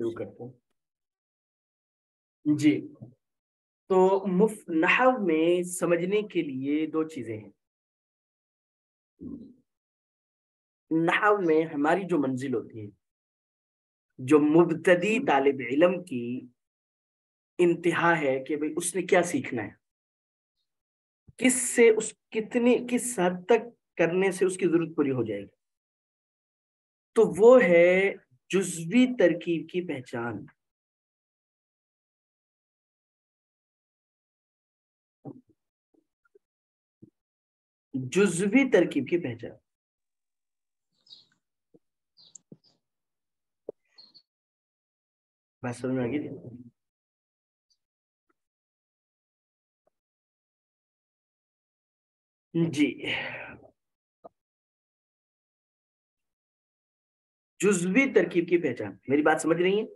शुरू करते हैं। जी तो मुफ नहव में समझने के लिए दो चीज़ें हैं। नहव में हमारी जो मंजिल होती है जो मुबतदी तालिब इलम की इंतहा है कि भाई उसने क्या सीखना है। किस से उस कितने किस हद तक करने से उसकी ज़रूरत पूरी हो जाएगी। तो वो है जुजवी तरकीब की पहचान। जुजवी तरकीब की पहचान। बात समझ में आ गई? जी। जुजवी तरकीब की पहचान। मेरी बात समझ रही है?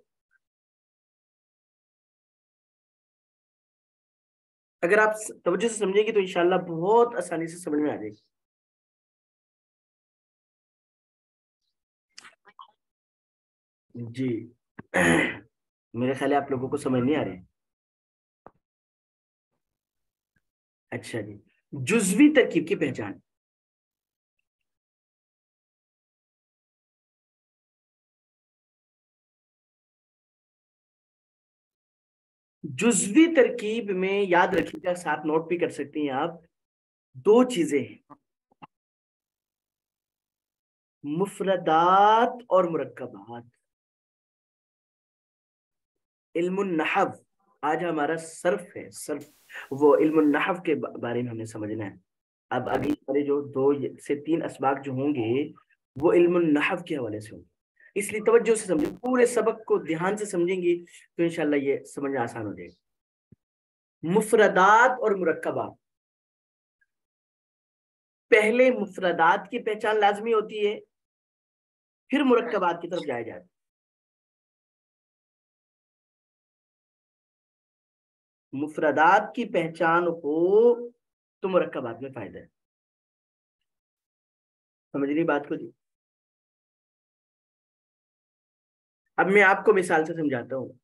अगर आप तवज्जो से समझेंगे तो इंशाल्लाह बहुत आसानी से समझ में आ जाएगी। जी। मेरे ख्याल आप लोगों को समझ नहीं आ रही। अच्छा जी। जुजवी तरकीब की पहचान। जुजवी तरकीब में याद रखिएगा, साथ नोट भी कर सकती हैं आप। दो चीज़ें हैं। मुफरदात और मुरक्कबात। इल्मुन्नहव आज हमारा सर्फ है, सर्फ। वो इल्मुन्नहव के बारे में हमें समझना है। अब अगली हमारे जो दो से तीन असबाक जो होंगे, वो इल्मुन्नहव के हवाले से होंगे। इसलिए तवज्जो से समझे, पूरे सबक को ध्यान से समझेंगे तो इनशाला ये समझना आसान हो जाएगा। मुफरदात और मुरक्कबात। पहले मुफरदात की पहचान लाजमी होती है, फिर मुरक्कबात की तरफ़ जाया जाता मुफरदात की पहचान हो तो मुरक्कबात में फ़ायदा है। समझ रही बात को जी? अब मैं आपको मिसाल से समझाता हूँ।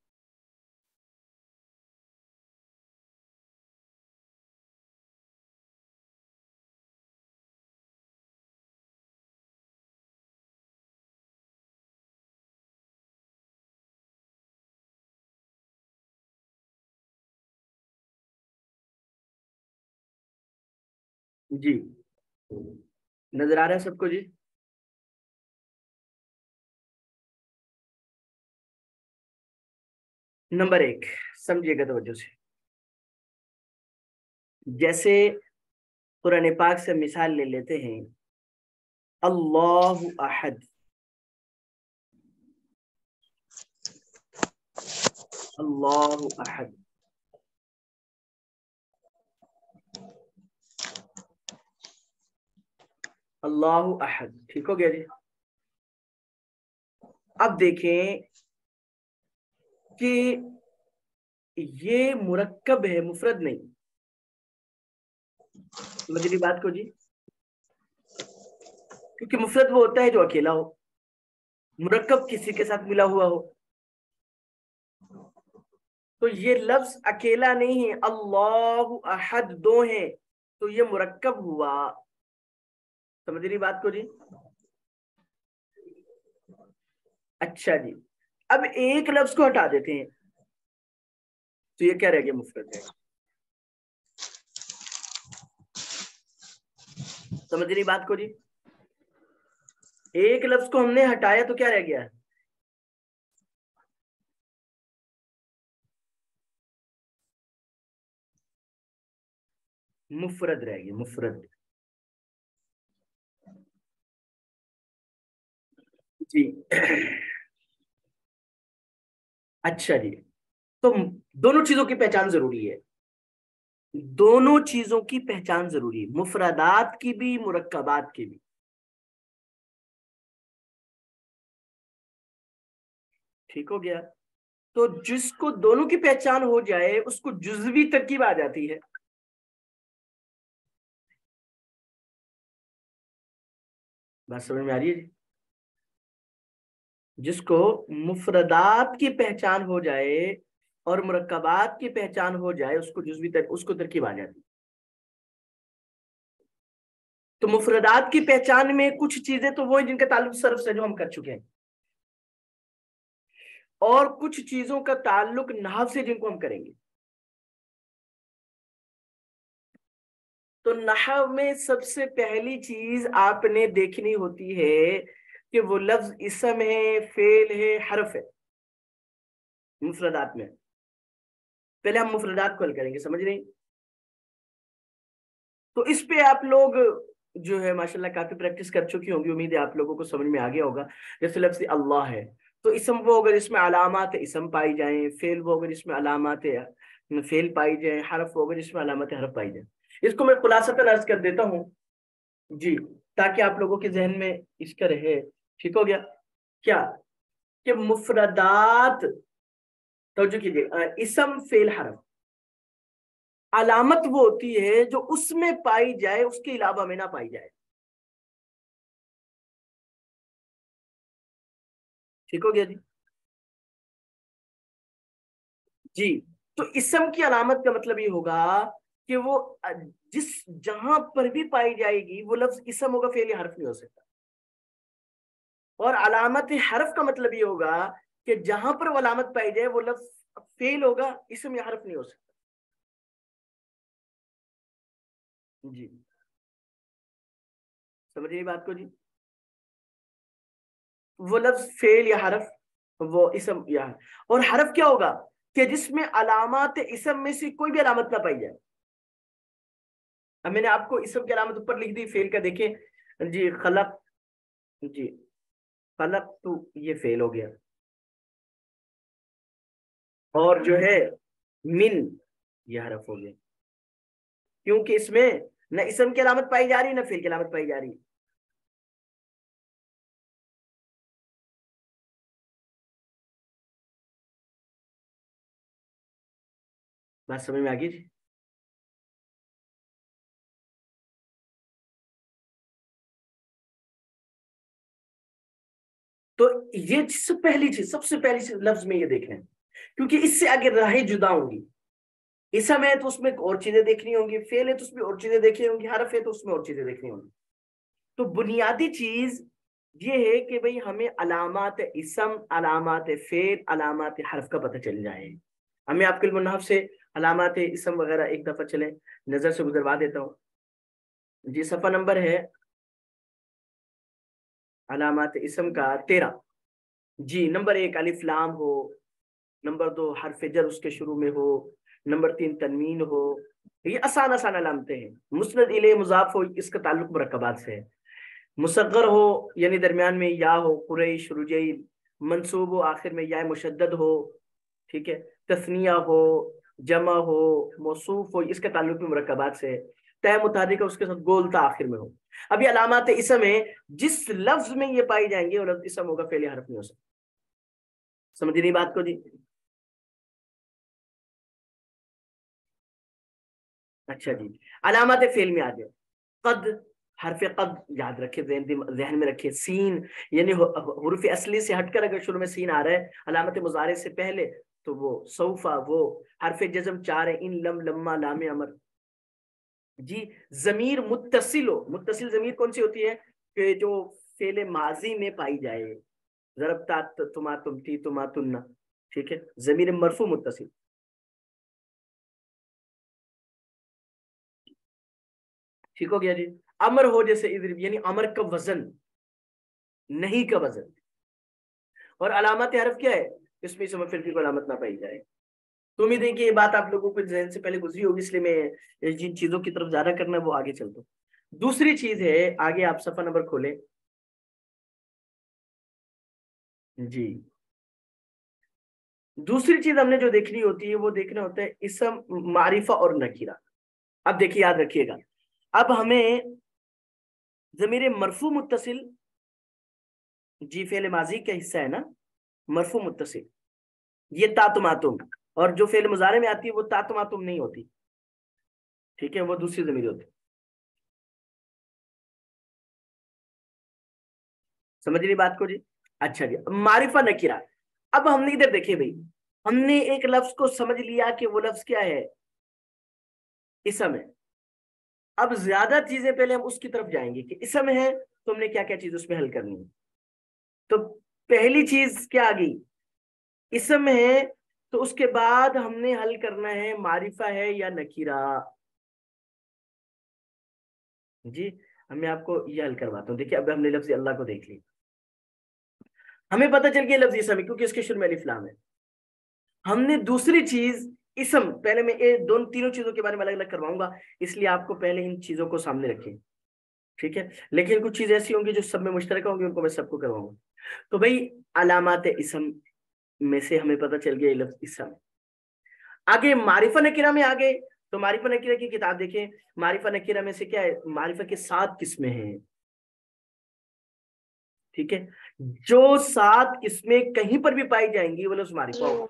जी। नज़र आ रहा है सबको जी? नंबर एक, समझिएगा तवज्जो से। जैसे कुरान पाक से मिसाल ले लेते हैं, अल्लाह अहद। अल्लाह अहद। अल्लाह अहद। ठीक हो गया जी? अब देखें कि ये मुरक्कब है, मुफरद नहीं। समझ बात को जी? क्योंकि मुफरद वो होता है जो अकेला हो। मुरक्कब किसी के साथ मिला हुआ हो। तो ये लफ्ज अकेला नहीं है, अल्लाह अहद दो है तो ये मुरक्कब हुआ। समझ रही बात को जी? अच्छा जी। अब एक लफ्ज को हटा देते हैं। तो ये क्या रह गया मुफरत है समझ रही बात को जी? एक लफ्ज को हमने हटाया तो क्या रह गया? मुफरत रह गया मुफरत जी। अच्छा जी। तो दोनों चीज़ों की पहचान ज़रूरी है। दोनों चीज़ों की पहचान ज़रूरी है, मुफरादात की भी, मुरक्कबात की भी। ठीक हो गया। तो जिसको दोनों की पहचान हो जाए, उसको जुजवी तरकीब आ जाती है। बात समझ में आ रही है जी? जिसको मुफरदात की पहचान हो जाए और मुरक्बात की पहचान हो जाए उसको जुजवी तर, उसको तरकीब आ जाती। तो मुफरदात की पहचान में कुछ चीज़ें तो वो जिनका ताल्लुक सर्फ से जो हम कर चुके हैं। और कुछ चीज़ों का ताल्लुक नाव से जिनको हम करेंगे। तो नहव में सबसे पहली चीज़ आपने देखनी होती है कि वो लफ्ज इसम है, फेल है, हरफ है। मुफरदात में। पहले हम मुफरदात को हल करेंगे, समझ रहे तो इस पे आप लोग जो है, माशाल्लाह, काफ़ी प्रैक्टिस कर चुकी होंगी। उम्मीद है आप लोगों को समझ में आ गया होगा। जैसे लफ्ज अल्लाह है तो इसम वो अगर इसमें अलामत, इसम पाई जाए। फेल वो अगर इसमें अलामत, फेल पाई जाए। हरफ वो अगर इसमें अलामत, हरफ पाई जाए। इसको मैं खुलासतन अर्ज़ कर देता हूँ। जी, ताकि आप लोगों के जहन में इसका रहे। ठीक हो गया? क्या? कि मुफरदात तो कीजिए इसम फेल हरफ अलामत वो होती है जो उसमें पाई जाए, उसके अलावा में ना पाई जाए। ठीक हो गया जी? जी तो इसम की अलामत का मतलब ये होगा कि वो जिस जहाँ पर भी पाई जाएगी, वो लफ्ज इसम होगा फेल हर्फ नहीं हो सकता। और अलामत हरफ का मतलब ये होगा कि जहाँ पर वो अलामत पाई जाए, वो लफ्ज फेल होगा इसम हरफ नहीं हो सकता। जी। समझिए बात को जी? वो लफ्ज फेल या हरफ, वो इसम या और हरफ क्या होगा कि जिसमें अलामत इसम में से कोई भी अलामत ना पाई जाए। अब मैंने आपको इसम की अलामत ऊपर लिख दी, फेल का देखें। जी, खलक। जी। खलक तो ये फेल हो गया। और जो है मिन ये हरफ हो गया। क्योंकि इसमें न इसम की अलामत पाई जा रही, न फेल की अलामत पाई जा रही। बात समझ में आ गई जी? तो ये चीज़ पहली चीज़, सबसे पहली चीज़ लफ्ज में ये देखें, क्योंकि इससे आगे राहें जुदा होंगी। इसम है तो उसमें और चीज़ें देखनी होंगी, फेल है तो उसमें और चीज़ें देखनी होंगी, हरफ है तो उसमें और चीज़ें देखनी होंगी। तो बुनियादी चीज़ ये है कि भाई हमें अलामत इसम, अलामत फेल, अलामत हरफ का पता चल जाए। हमें आपके मुनहफ से अलामत इसम वगैरह एक दफ़ा चले। नज़र से गुजरवा देता हूँ। जी, सफ़ा नंबर है अलामत इसम का तेरह जी, नंबर एक अलिफ्लाम हो, नंबर दो हरफ जर उसके शुरू में हो, नंबर तीन तनवीन हो। ये आसान आसान अलामतें हैं। मुस्ंद इले मुजाफ हो, इसका ताल्लुक मरकबात से है। मुसगर हो, यानी दरमियान में या हो, कुरैश रुजई मनसूब हो, आखिर में या मुशद हो, ठीक है? तस्निया हो, जमा हो, मौसूफ हो, इसका ताल्लुक भी मरकबात से है। तय मुताबिक उसके साथ गोलता आखिर में हो। अभी अलामत इसम है, जिस लफ्ज में ये पाई जाएँगे, वो लफ्ज इसम होगा, फेल हरफ नहीं हो सकता। समझ नहीं बात को जी? अच्छा जी, अलामत फेल में आ जाए कद, हरफ कद, याद रखे जहन में रखे सीन, यानी हरूफ असली से हटकर अगर शुरू में सीन आ रहा है, अलामत मुजारे से पहले तो वो सऊफा वो, हरफ जजम चार है, इन लम, लम्मा, लाम, अमर। जी, जमीर मुतसिल हो मुतसिल जमीर कौन सी होती है? कि जो फेले माजी में पाई जाए। जरबता तुमा तुम थी, तुमा तुन्ना। ठीक है? जमीर मरफू मुतसिल ठीक हो गया जी। अमर हो जैसे इधर यानी अमर का वज़न, नहीं का वज़न। और अलामत हरफ क्या है? इसमें फिर को अलामत ना पाई जाए। तो उम्मीद है कि ये बात आप लोगों को जहन से पहले गुजरी होगी, इसलिए मैं जिन चीज़ों की तरफ़ ज़्यादा करना है वो आगे चलता हूँ। दूसरी चीज़ है, आगे आप सफ़ा नंबर खोले। जी। दूसरी चीज़ हमने जो देखनी होती है, वो देखना होता है इसम, मारिफा और नकीरा अब देखिए, याद रखिएगा। अब हमें जमीर मरफू मुतसिल जी फेल माजी का हिस्सा है ना, मरफू मुतसिल ये तातुमातुम। और जो फेल मुजारे में आती है, वो तातमातुम नहीं होती। ठीक है, वो दूसरी जमीर होती। समझ रही बात को जी? अच्छा जी मारिफा नकीरा। अब हमने इधर देखे भाई, हमने एक लफ्ज को समझ लिया कि वो लफ्ज क्या है? इसम है अब ज़्यादा चीज़ें पहले हम उसकी तरफ़ जाएँगे कि इसम है तो हमने क्या क्या चीज़ उसमें हल करनी है? तो पहली चीज़ क्या आ गई? इसम है तो उसके बाद हमने हल करना है मारिफा है या नकीरा जी मैं आपको यह हल करवाता हूँ। देखिए, अब हमने लफ्ज अल्लाह को देख लिया। हमें पता चल गया लफ्ज इसम क्योंकि इसके शुरू में अलिफ्लाम है। हमने दूसरी चीज़, इसम, पहले मैं ये दोनों, तीनों चीज़ों के बारे में अलग अलग करवाऊँगा, इसलिए आपको पहले इन चीज़ों को सामने रखें। ठीक है? लेकिन कुछ चीज़ ऐसी होंगी जो सब में मुश्तर होंगी, उनको मैं सबको करवाऊँगा। तो भाई, अलामत इसम में से हमें पता चल गया लफ्ज इसम आगे, मारिफा नकीरा में आगे। तो मारिफा नकीरा की किताब देखें। मारिफा नकीरा में से क्या है? मारिफा के सात किस्में हैं। ठीक है? जो सात किस्में कहीं पर भी पाई जाएँगी, वो लफ्ज मारिफा होगा।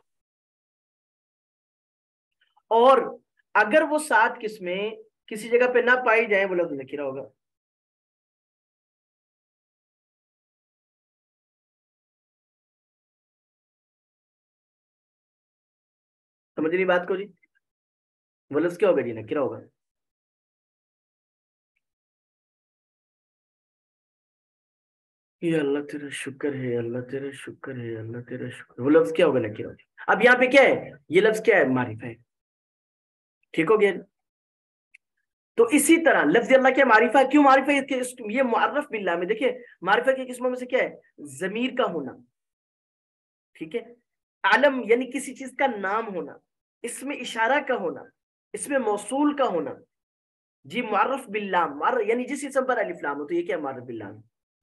और अगर वो सात किस्में किसी जगह पे ना पाई जाए, वो लफ्ज नकीरा होगा। समझ रही बात को जी। वो लफ्ज क्या होगा जी नकीरा होगा? ये अल्लाह तेरा शुक्र है, अल्लाह तेरा शुक्र है, अल्लाह तेरा शुक्र वो लफ्ज क्या होगा नकीरा अब यहाँ पे क्या है? ये लफ्ज क्या है? मारिफा है। ठीक हो गया? तो इसी तरह लफ्ज अल्लाह क्या मारिफा क्यों मारिफा ये मुआरफ बिल्ला में, देखिए, मारिफा की किस्मों में से क्या है? जमीर का होना। ठीक है? आलम, यानी किसी चीज़ का नाम होना। इसमें इशारा का होना, इसमें मौसूल का होना। जी मारफ बिल्लाम मार यानी जिस इसम पर अलिफ्लाम हो तो ये क्या मारफ बिल्लाम?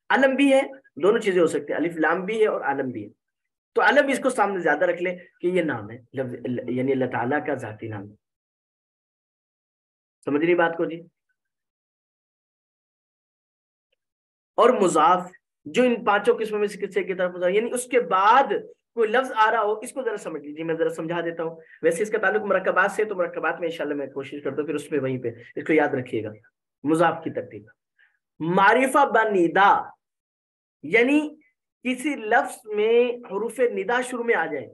अलम भी है, दोनों चीज़ें हो सकती है अलिफ्लाम भी है और आलम भी है। तो अलम इसको सामने ज़्यादा रख ले कि ये नाम है यानी अल्लाह ताला का जाती नाम। है समझ रही बात को जी? और मुजाफ, जो इन पाँचों किस्मों में से किसी की तरफ़ यानी उसके बाद कोई लफ्ज आ रहा हो इसको जरा समझ लीजिए मैं जरा समझा देता हूँ। वैसे इसका ताल्लुक मरकबात से तो मरकबात में इंशाल्लाह मैं कोशिश करता हूँ फिर उसमें वहीं पे इसको याद रखिएगा मुजाफ की तरतीब मारिफा बनिदा यानी किसी लफ्ज में हरूफ निदा शुरू में आ जाए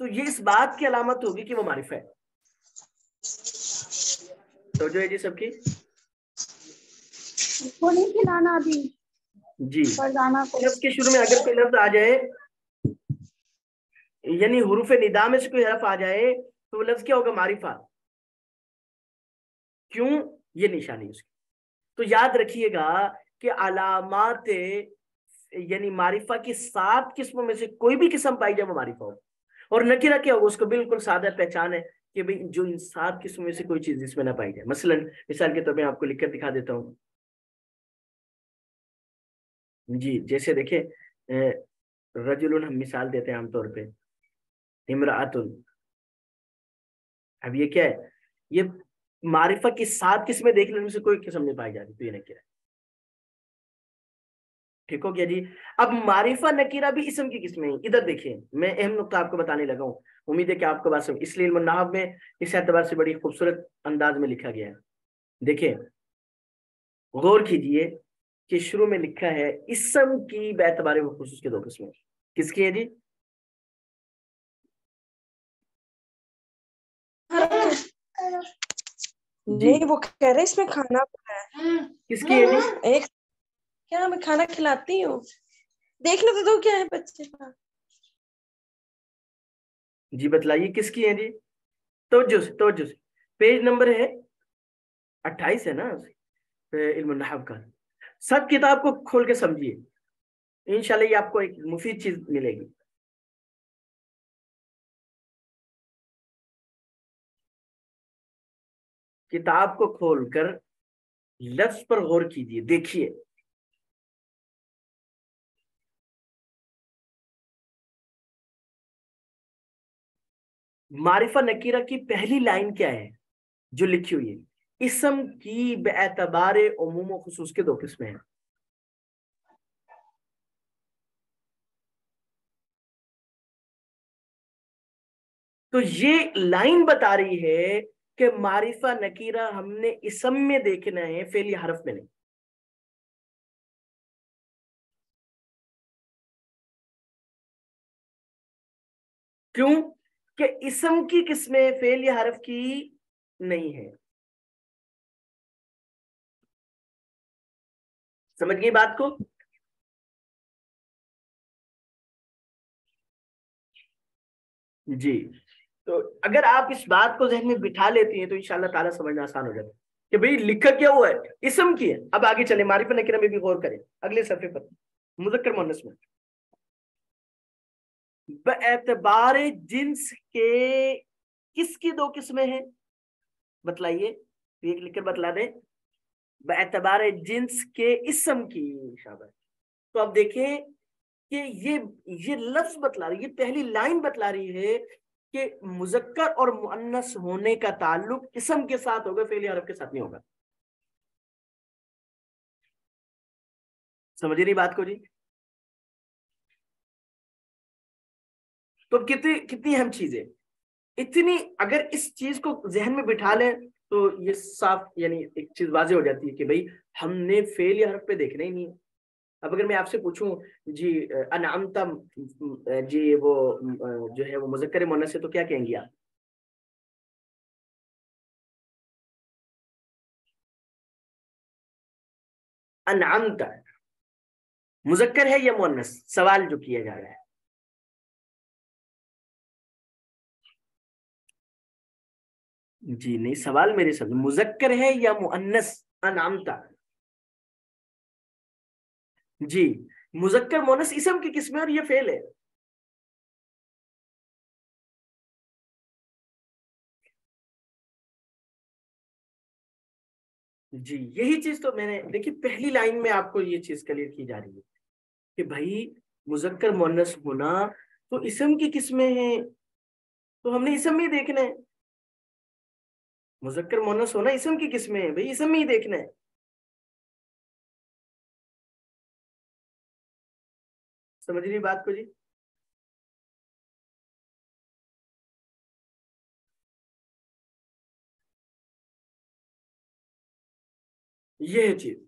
तो ये इस बात की अलामत होगी कि वो मारिफा है। तो जो है जी सबकी? नहीं खिलाना अभी। जी। लफ्ज के शुरू में अगर कोई लफ्ज आ जाए यानी हरूफ निदा में से कोई हरफ आ जाए तो वो लफ्ज क्या होगा? मारिफा। क्यों? ये निशानी उसकी। तो याद रखिएगा कि अलामत, यानी मारिफा की सात किस्मों में से कोई भी किस्म पाई जाए, वो मारिफा हो और नकीरा क्या होगा? उसको बिल्कुल सादा पहचान है कि भाई जो इन सात किस्मों में से कोई चीज़ इसमें ना पाई जाए। मसलन, मिसाल के तौर तो पर आपको लिखकर दिखा देता हूँ। जी, जैसे देखे रजुल हम मिसाल देते हैं आमतौर पे। इमरातुल अब ये क्या है? ये मारिफा की सात किस्में देखने में से कोई किस्म नहीं पाई जाती तो ये नकीरा ठीक हो गया जी। अब मारिफा, नकीरा भी इसम की किस्में हैं? इधर देखिए, मैं अहम नुकता आपको बताने लगा हूँ। उम्मीद है कि आपको बात समझ इसलिए नाहब में इस एतबार से बड़ी खूबसूरत अंदाज में लिखा गया है। देखिए, गौर कीजिए कि शुरू में लिखा है, इसम की बेतबार खसूस के दो किस्में। किसकी है जी? नहीं वो कह रहे इसमें खाना है। किसकी है एक क्या मैं खाना खिलाती हूँ? देख लो तो दो क्या है बच्चे का। जी बतलाइए किसकी है जी? तोजो से तोजो से। पेज नंबर है अट्ठाईस है ना इल्म का। सब किताब को खोल के समझिए। इनशाला ये आपको एक मुफीद चीज़ मिलेगी। किताब को खोलकर लफ्ज पर गौर कीजिए, देखिए। मारिफा नकीरा की पहली लाइन क्या है, जो लिखी हुई है? इसम की बेतबार उमूम खसूस के दो किस्में हैं। तो ये लाइन बता रही है कि मारिफा नकीरा हमने इसम में देखना है फेली हरफ में नहीं। क्यों? कि इसम की किस्में फेल या हरफ की नहीं है। समझ गई बात को? जी। तो अगर आप इस बात को जहन में बिठा लेती हैं तो इंशाल्लाह ताला समझना आसान हो जाता है कि भाई लिखा क्या हुआ है? इसम की है। अब आगे चले मारिफा नकरा में भी गौर करें। अगले सफे पर, मुजक्कर मोनस में। एतबार जिन्स के किसकी दो किस्में हैं? बतलाइए, एक लिखकर बतला दें। एतबार जिन्स के इसम की, शाबाश। तो अब देखें कि ये ये लफ्ज बतला रही है पहली लाइन बतला रही है कि मुजक्कर और मुन्नस होने का ताल्लुक इसम के साथ होगा फेल अरब के साथ नहीं होगा। समझ रही बात को जी? तो कितनी कितनी अहम चीज़। इतनी अगर इस चीज़ को जहन में बिठा लें तो ये साफ़, यानी एक चीज़ वाजे हो जाती है कि भाई, हमने फेल या हरफ पे देखना ही नहीं है। अब अगर मैं आपसे पूछूँ, जी अनामता जी, वो जो है वो मुजक्कर मोना से तो क्या कहेंगी आप? अनामता। मुजक्कर है या मोनस सवाल जो किया जा रहा है। जी, नहीं, सवाल मेरे साथ मुजक्कर है या मुअन्नस अनामता। जी, मुजक्कर मोनस इसम की किस्में और ये फेल है। जी, यही चीज़ तो मैंने, देखिए, पहली लाइन में आपको ये चीज़ क्लियर की जा रही है कि भाई, मुजक्कर मोनस होना तो इसम की किस्में हैं तो हमने इसम में देखना है। मुजक्कर मोनस होना इसम की किस्में है, भाई, इसम ही देखना है। समझ रही बात को जी? ये है चीज़।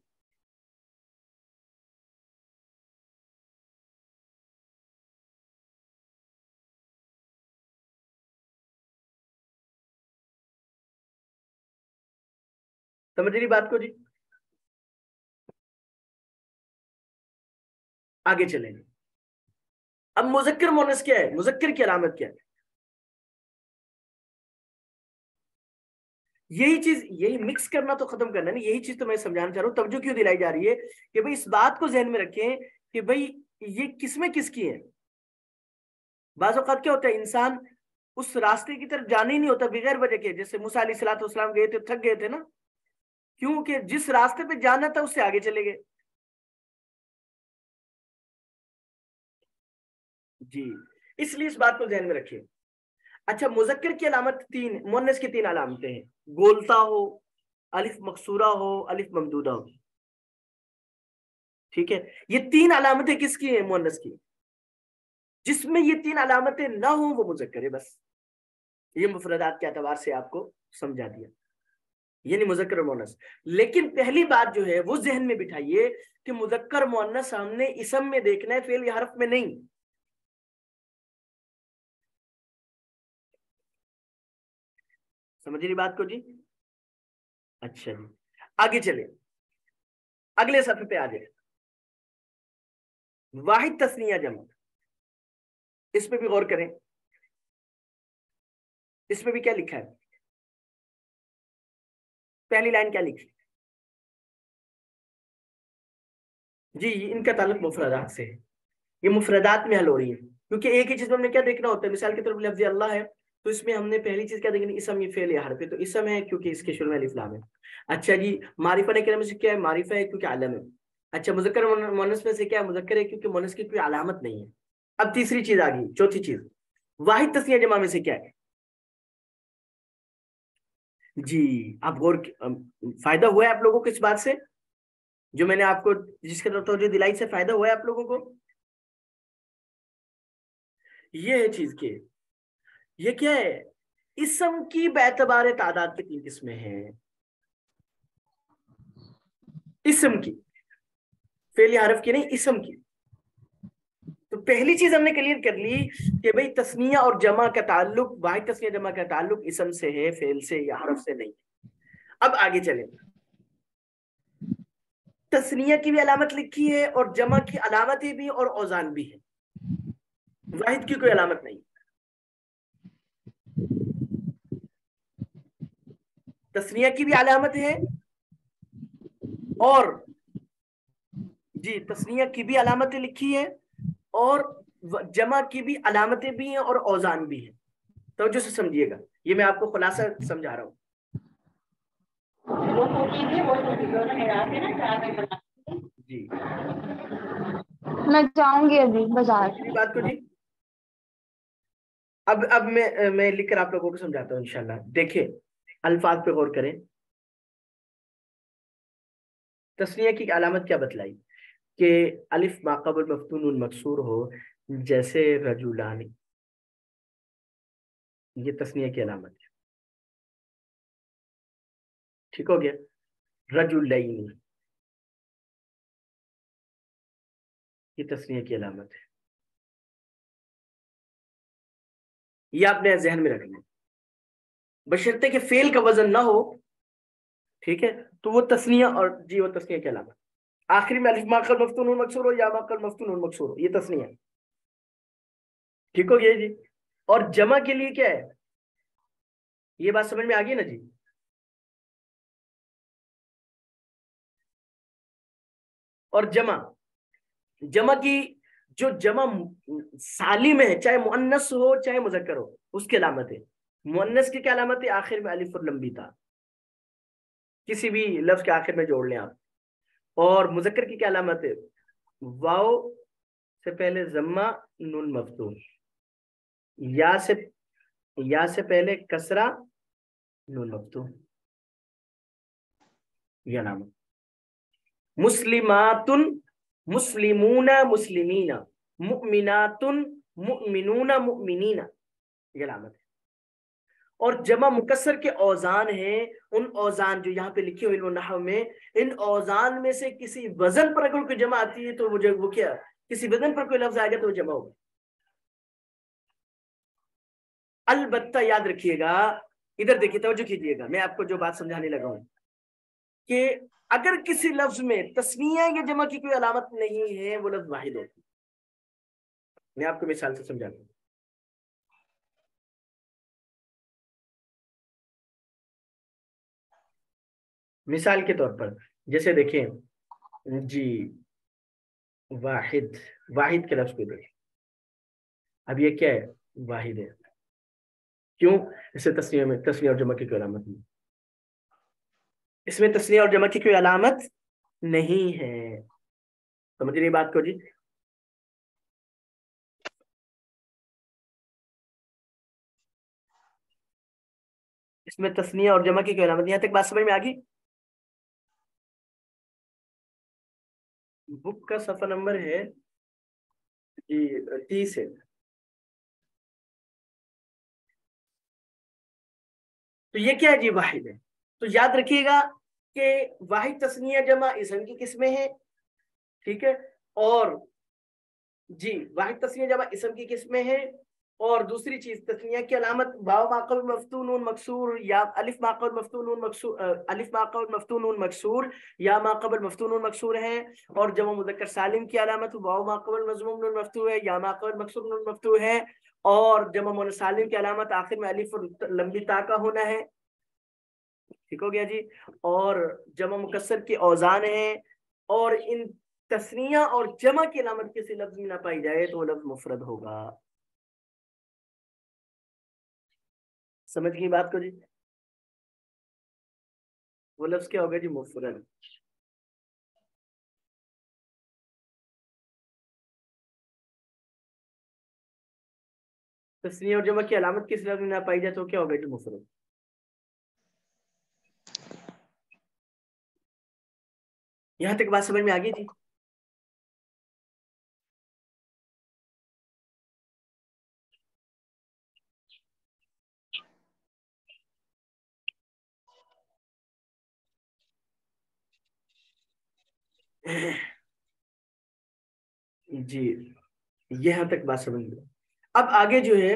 समझ रही बात को जी? आगे चलेंगे। अब मुजक्कर मोनस क्या है? मुजक्कर की अलामत क्या है? यही चीज़, यही मिक्स करना तो खत्म करना नहीं यही चीज़ तो मैं समझाना चाह रहा हूँ। तब जो क्यों दिलाई जा रही है कि भाई इस बात को जहन में रखें कि भाई ये किसमें किसकी है? बाज़ क्या होता है? इंसान उस रास्ते की तरफ़ जाने ही नहीं होता बगैर वजह के। जैसे मूसा सलाम गए थे, थक गए थे ना? क्योंकि जिस रास्ते पे जाना था उससे आगे चले गए। जी। इसलिए इस बात को ध्यान में रखिए। अच्छा मुजक्कर की अलामत तीन मोनस की तीन अलामतें हैं। गोलता हो, अलिफ मकसूरा हो, अलिफ ममदूदा हो। ठीक है? ये तीन अलामतें किसकी हैं? मोनस की। जिसमें ये तीन अलामतें ना हो, वो मुजक्कर है, बस। ये मुफरदात के अतबार से आपको समझा दिया। ये नहीं मुजक्कर मोनस लेकिन पहली बात जो है, वो जहन में बिठाइए कि मुजक्कर मोनस हमने इसम में देखना है फेल या हरफ में नहीं। समझ रही बात को जी? अच्छा आगे चले अगले सफे पे आ जाए वाहिद तस्निया जमा। इसमें भी गौर करें। इसमें भी क्या लिखा है? पहली लाइन क्या लिखी? जी, इनका ताल्लुक मुफरदात से है। ये मुफरदात में हल हो रही है। क्योंकि एक ही चीज़ में हमने क्या देखना होता है? मिसाल की तरफ़ लफ्ज अल्लाह है। तो इसमें हमने पहली चीज़ क्या देखनी इसम ये फेल या हरफ। तो इसम है क्योंकि इसके शुरू में अलिफ्लाम है। अच्छा जी, मारिफा ने में से क्या है? मारिफा है क्योंकि आलम है। अच्छा मुजक्कर मोनस में से क्या है? मुजक्कर है क्योंकि मोनस की कोई अलामत नहीं है। अब तीसरी चीज़ आ गई, चौथी चीज़। वाहिद तस्या जमा में से क्या है? जी, आप गौर फ़ायदा हुआ है आप लोगों को इस बात से? जो मैंने आपको, जिसके तो जो दिलाई से फ़ायदा हुआ है आप लोगों को? ये है चीज़ के। ये क्या है? इसम की बेतबार तादाद की तीन किस्में हैं? इसम की। फेली हरफ की नहीं, इसम की। तो पहली चीज़ हमने क्लियर कर ली कि भाई तस्निया और जमा का ताल्लुक वाहिद तस्निया जमा का ताल्लुक इसम से है, फेल से या हरफ से नहीं। अब आगे चले। तस्निया की भी अलामत लिखी है और जमा की अलामतें भी और औजान भी है। वाहिद की कोई अलामत नहीं। तस्निया की भी अलामत है और जी तस्निया की भी अलामतें लिखी है और जमा की भी अलामतें भी हैं और औजान भी हैं। तो जो से समझिएगा। ये मैं आपको खुलासा समझा रहा हूँ। जी। मैं जाऊँगी अभी बाज़ार। बात को जी। अब अब मैं मैं लिखकर आप लोगों को समझाता हूँ, इंशाल्लाह। देखिए, अल्फाज पे गौर करें। तस्निया की अलामत क्या बतलाई? कि अलिफ माकबल मफतून मकसूर हो, जैसे रजुलानी। ये तस्निया की अलामत है। ठीक हो गया? रजुलैनी। ये तस्निया की अलामत है। ये आपने जहन में रखना बशर्ते के फेल का वज़न ना हो, ठीक है? तो वो तस्निया और जी वो तस्निया की अलामत आखिरी में अलिफ माकल मफ्तून मकसूर हो या माकल मफ्तून मकसूर हो? ये तस्निया ठीक हो गया जी? और जमा के लिए क्या है? ये बात समझ में आ गई ना जी? और जमा। जमा की जो जमा सालिम है, चाहे मुन्नस हो, चाहे मुजक्कर हो, उसकी अलामत है। मुन्नस की क्या अलामत है? आखिर में अलिफ और लंबी था। किसी भी लफ्ज के आखिर में जोड़ लें आप। और मुजक्कर की क्या अलामत है? वाओ से पहले जम्मा, नून मफतून या से या से पहले कसरा, नून मफतून यह अलामत मुस्लिमातुन मुस्लिमूना मुस्लिमीना, मुमिनातुन मुमिनूना मुमिनीना यह अलामत है। और जमा मुकसर के औजान हैं, उन औजान जो यहाँ पे लिखे हुए नहव में, इन औजान में से किसी वज़न पर अगर कोई जमा आती है तो वो जो वो क्या, किसी वज़न पर कोई लफ्ज आएगा तो वो जमा होगा। अलबत्ता याद रखिएगा, इधर देखिए, तवज्जो कीजिएगा, मैं आपको जो बात समझाने लगा हूँ। कि अगर किसी लफ्ज में तस्मिया या जमा की कोई अलामत नहीं है, वो लफ्ज वाहिद होती मैं आपको मिसाल से समझाता हूँ। मिसाल के तौर पर, जैसे देखें, जी, वाहिद वाहिद के लफ्ज को देखें। अब ये क्या है? वाहिद है। क्यों? इसे तस्वीर में, तस्वीर और जमा की कोई अलामत नहीं। इसमें तस्वीर और जमा की कोई अलामत नहीं है। समझ रही बात को जी। इसमें तस्निया और जमा की कोई अलामत यहाँ तक बात समझ में आ गई? बुक का सफ़ा नंबर है जी, तीस है। तो ये क्या है जी, वाहिद है? तो याद रखिएगा कि वाहिद तस्निया जमा इसम की किस्में हैं? ठीक है? और जी, वाहिद तस्निया जमा इसम की किस्में हैं? और दूसरी चीज़, तस्निया की अलामत बाव माकल मफतून मकसूर, या अलिफ माकल मफतून मकसूर अलिफ माकल मफतून मकसूर, या माकबल मफतून मकसूर है। और जमा मुजक्कर सालिम की अलामत, वाव माकबल मजमूम मफतू है, या माकबल मकसूर मफतू है। और जमा मुन सालिम की अलामत, आखिर में अलिफ और लंबी ताका होना है। ठीक हो गया जी। और जमा मुकसर के औजान है और इन तस्निया और जमा की अलामत किसी लफ्ज में ना पाई जाए तो लफ्ज मुफरद होगा। समझ गई बात को जी? वो लफ्ज क्या होगा जी? मुफरद। तस्नी और जमा की अलामत किस लफ्ज में ना पाई जाए तो क्या होगा जी? मुफरद। यहाँ तक बात समझ में आ गई थी जी, यहाँ तक बात समझ में अब आगे जो है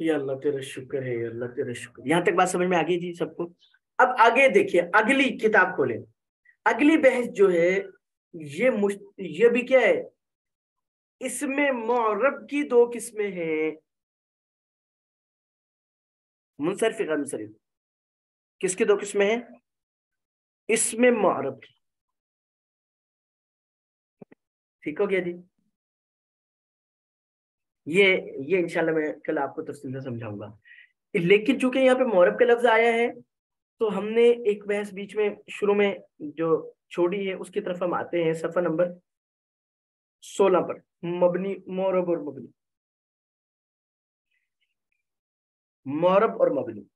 ये अल्लाह तेरा शुक्र है अल्लाह तेरा शुक्र यहाँ तक बात समझ में आ गई जी सबको? अब आगे देखिए, अगली किताब खोले। अगली बहस जो है, ये मुश... ये भी क्या है? इसमें मौरब की दो किस्में हैं। मुनसरफ मुनसरफ। किसकी दो किस्में हैं? इसमें मौरब की। ठीक हो गया जी? ये ये इंशाल्लाह मैं कल आपको तफसील से समझाऊँगा। लेकिन चूँकि यहाँ पे मौरब का लफ्ज आया है तो हमने एक बहस बीच में, शुरू में जो छोड़ी है, उसकी तरफ़ हम आते हैं सफ़ा नंबर सोलह पर। मबनी मौरब और मबनी। मौरब और मबनी।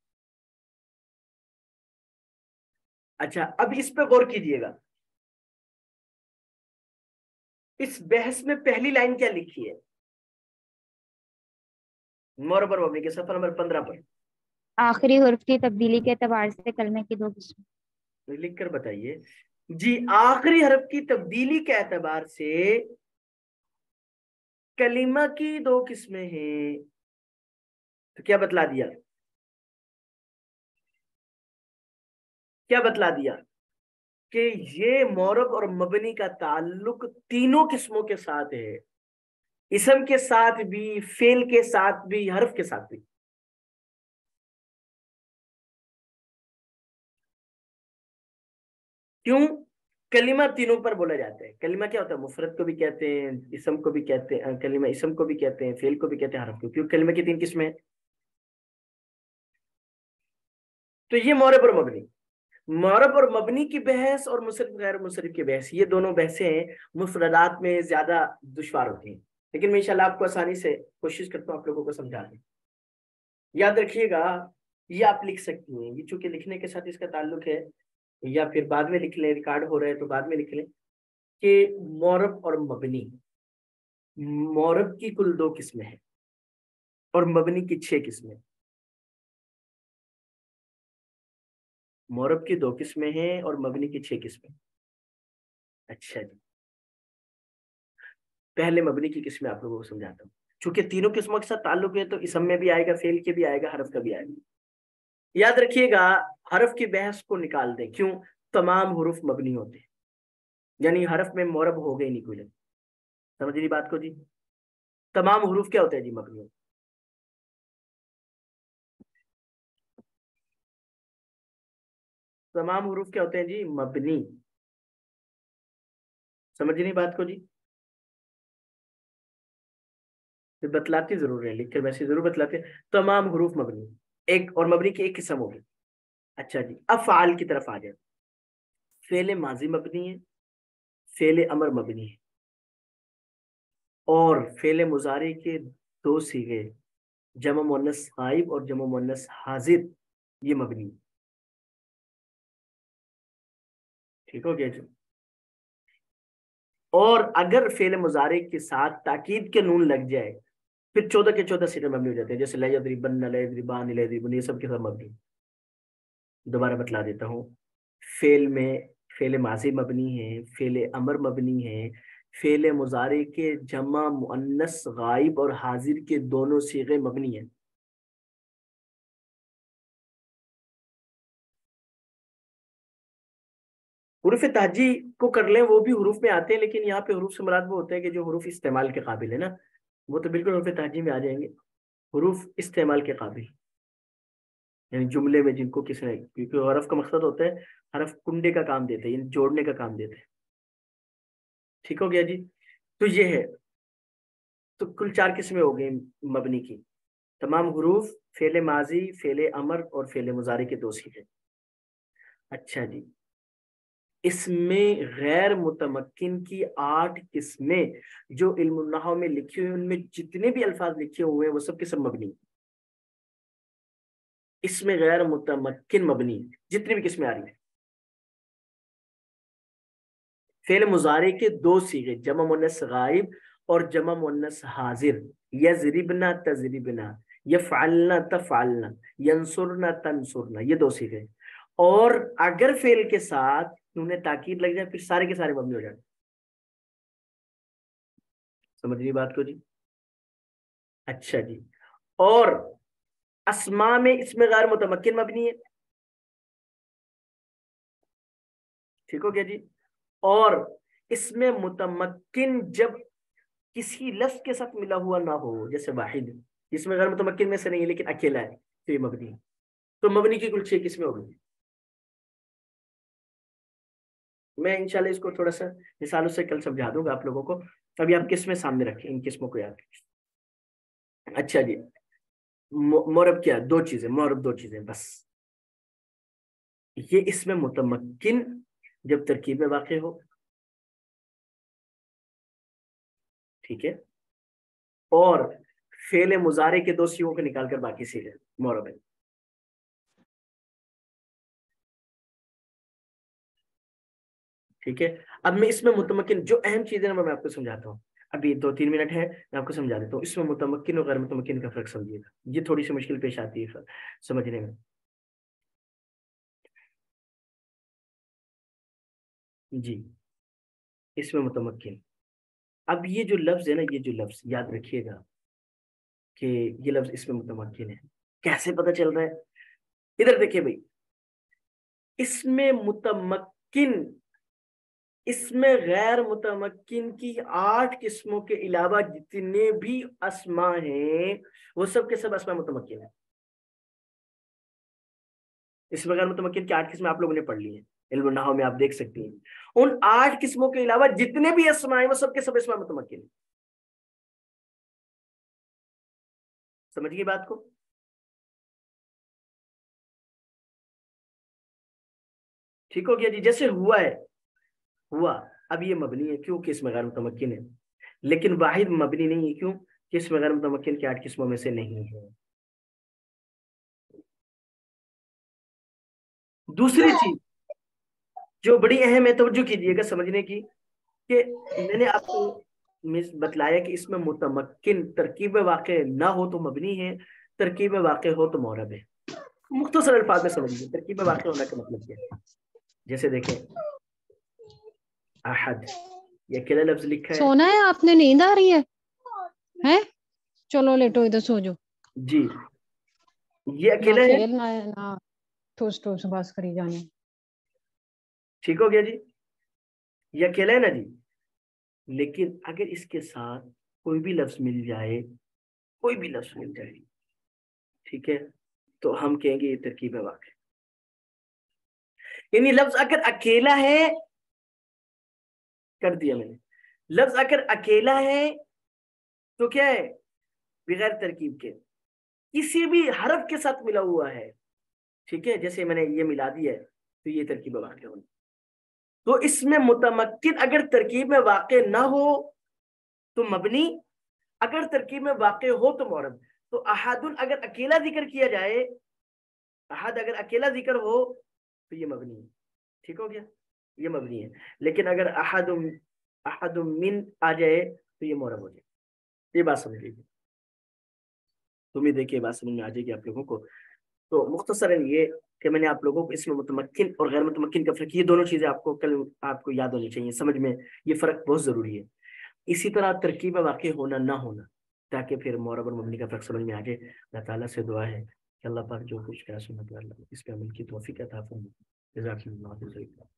अच्छा अब इस पे गौर कीजिएगा। इस बहस में पहली लाइन क्या लिखी है? मौरब और मबनी के सफ़र नंबर पंद्रह पर। आखिरी हर्फ की तब्दीली के अतबार से कलमे की दो किस्म लिख कर बताइए। जी आखिरी हरफ की तब्दीली के एतबार से कलीमा की दो किस्में हैं। तो क्या बतला दिया? क्या बतला दिया? कि ये मौरब और मबनी का ताल्लुक तीनों किस्मों के साथ है। इसम के साथ भी, फेल के साथ भी, हर्फ के साथ भी। क्यों? कलिमा तीनों पर बोला जाता है। कलिमा क्या होता है? मुफरत को भी कहते हैं, इसम को भी कहते हैं कलिमा इसम को भी कहते हैं, फेल को भी कहते हैं, हरफ को। क्यों? कलिमा की तीन किस्में तो ये मौरब और मबनी। मौरब और मबनी की बहस और मुसरफ गैर मुसरफ की बहस, ये दोनों बहसें मुफरदात में ज़्यादा दुशवार होती हैं। लेकिन मैं इंशाल्लाह आपको आसानी से कोशिश करता हूँ आप लोगों को समझाने याद रखिएगा, ये आप लिख सकती हैं। ये चूँकि लिखने के साथ इसका ताल्लुक है, या फिर बाद में लिख लें, रिकॉर्ड हो रहे हैं तो बाद में लिख लें, कि मौरब और मबनी, मौरब की कुल दो किस्में हैं और मबनी की छह किस्में मौरब की दो किस्में हैं और मबनी की छह किस्में अच्छा जी। पहले मबनी की किस्में आप लोगों को समझाता हूँ। चूँकि तीनों किस्मों के साथ ताल्लुक है तो इसम में भी आएगा, फेल के भी आएगा, हरफ का भी आएगा। याद रखिएगा, हरफ की बहस को निकाल दें। क्यों? तमाम हरूफ मबनी होते हैं। यानी हरफ में मोरब हो गई नहीं कोई समझ रही बात को जी? तमाम हरूफ क्या होते हैं जी मबनी होते तमाम हरूफ क्या होते हैं जी? मबनी। समझ नहीं बात को जी? बतलाती ज़रूर है लिख कर वैसे ज़रूर बतलाते तमाम हरूफ मबनी, एक और मबनी की एक किस्म होगी। अच्छा जी, अब फाल की तरफ़ आ जाए। फेले माजी मबनी है, फेले अमर मबनी है। और फेले मुजारे के दो सीगे, जमा मुन्नस गाइब और जमा मुन्नस हाजिर, ये मबनी ठीक हो गया जी। और अगर फेले मुजारे के साथ ताकीद के नून लग जाए फिर चौदह के चौदह सीटें मबनी हो जाते हैं, जैसे लयद्रिबन लयद्रिबान लयद्रिबन ये सब के सब मबनी दोबारा बतला देता हूँ। फेल में, फेल माजी मबनी है, फेल अमर मबनी है, फेल मुजारे के जमा मुन्नस गाइब और हाजिर के दोनों सीगे मबनी है। हरूफ ताजी को कर लें, वो भी हरूफ में आते हैं, लेकिन यहाँ पे हरूफ से मुराद वो होता है कि जो हरूफ इस्तेमाल के काबिल है ना। वो तो बिल्कुल हरूफ तहजी में आ जाएँगे। हरूफ इस्तेमाल के काबिल। यानी जुमले में जिनको किसने क्योंकि हरफ का मकसद होता है, हरफ कुंडे का काम देते हैं जोड़ने का काम देते हैं। ठीक हो गया जी? तो ये है। तो कुल चार किस्में हो गई मबनी की। तमाम हरूफ फेले माजी, फेले अमर और फेले मुजारे के दो सीखे अच्छा जी। इसमें गैर मुतमक्किन की आठ किस्में जो इल्मुन्नाह में लिखी हुई उनमें जितने भी अल्फाज लिखे हुए हैं, वो सब किस्म मबनी इसमें गैर मुतमक्किन मबनी जितनी भी किस्में आ रही है। फेल मुजारे के दो सीगे, जमा मुन्नस गाइब और जमा मुन्नस हाजिर। यजरिबना तजरिबना ये फालना तफालना यंसुरना तनसुरना ये दो सीखे और अगर फेल के साथ उन्हें ताकीद लग जाए, फिर सारे के सारे मबनी हो जाए समझ रही बात को जी? अच्छा जी। और असमा में इसमें गैर मुतमक्किन मबनी है। ठीक हो गया जी? और इसमें मुतमक्किन जब किसी लफ्ज के साथ मिला हुआ ना हो, जैसे वाहिद, इसमें गैर मुतमक्किन में से नहीं है लेकिन अकेला है तो ये मबनी तो मबनी की कुल छह किस्में हो गई। मैं इंशाल्लाह इसको थोड़ा सा मिसालों से कल समझा दूँगा आप लोगों को। अभी आप किस्में सामने रखें? इन किस्मों को याद अच्छा जी। मोरब क्या? दो चीज़ें, मोरब दो चीज़ें, बस। ये इसमें मुतमक्किन जब तरकीब में वाक़ हो। ठीक है? और फेले मुजारे के दो सीओ को निकालकर बाकी सीधे, मोरब है ठीक है? अब मैं इसमें मुतमकिन जो अहम चीज़ें मैं आपको समझाता हूँ। अभी दो तीन मिनट है, मैं आपको समझा देता हूँ। इसमें मुतमकिन और गैर मुतमकिन का फ़र्क समझिएगा। ये थोड़ी सी मुश्किल पेश आती है समझने में। जी। इसमें मुतमकिन अब ये जो लफ्ज है ना, ये जो लफ्ज, याद रखिएगा कि ये लफ्ज इसमें मुतमकिन है। कैसे पता चल रहा है? इधर देखिए भाई। इसमें मुतमकिन इसमें गैर मुतमकिन की आठ किस्मों के अलावा जितने भी असमा हैं, वो सब के सब असमा मुतमकिन है। इसमें गैर मुतमकिन की आठ किस्में आप लोगों ने पढ़ ली है। इल्म में आप देख सकती हैं। उन आठ किस्मों के अलावा जितने भी असमा है, वो सब के सब इसमें मुतमकिन है। समझिए बात को? ठीक हो गया जी, जैसे हुआ है हुआ। अब ये मबनी है क्यों? कि इसमें गैर मुतमकिन है? लेकिन वाहिद मबनी नहीं है क्यों? कि इसमें गैर मुतमकिन की आठ किस्मों में से नहीं है? दूसरी चीज़ जो बड़ी अहम है तवज्जो कीजिएगा समझने की कि मैंने आपको बतलाया कि इसमें मुतमक्किन तरकीब वाक़ ना हो तो मबनी है तरकीब वाक़ हो तो मौरब है। मुख्तर अल्फाज में समझिए तरकीब वाक़ होने का मतलब क्या है? जैसे देखें अहद। ये अकेला लफ्ज लिखा है। सोना है? आपने नींद आ रही है? हैं? चलो लेटो इधर सो जाओ। जी। ये अकेला है? ना ना। ठोस ठोस बस करी जाने। ठीक हो गया जी? ये अकेला है ना जी? लेकिन अगर इसके साथ कोई भी लफ्ज मिल जाए कोई भी लफ्ज मिल जाए ठीक है? तो हम कहेंगे ये तरकीब है वाक़ यानी लफ्ज अगर अकेला है कर दिया मैंने। लफ्ज अगर अकेला है तो क्या है? बगैर तरकीब के। किसी भी हरफ के साथ मिला हुआ है, ठीक है? जैसे मैंने ये मिला दिया है तो ये तरकीब वाक़ होनी तो इसमें मुतमक्किन अगर तरकीब में वाक़ ना हो तो मबनी, अगर तरकीब में वाक़ हो तो मौरब। तो अहादुल अगर अकेला ज़िक्र किया जाए, अहद अगर अकेला ज़िक्र हो तो ये मबनी, ठीक हो गया? ये मबनी है। लेकिन अगर अहदुम अहदुम मिन आ जाए तो ये मौरब हो जाए। ये बात समझ लीजिए। तुम्हें देखिए बात समझ में आ जाएगी आप लोगों को। तो मुख्तसर ये कि मैंने आप लोगों को इसमें मुतमक्किन और गैर मुतमक्किन का फ़र्क, ये दोनों चीज़ें आपको कल आपको याद होनी चाहिए, समझ में ये फ़र्क बहुत ज़रूरी है। इसी तरह तरकीब वाक़ होना ना होना, ताकि फिर मौरब और मबनी का फ़र्क समझ में आ जाए। अल्लाह ताला से दुआ है कि अल्लाह पाक जो कुछ कहा सुना अल्लाह इस पर अमल की तोफ़ी फरमाए जज़ाकल्लाहु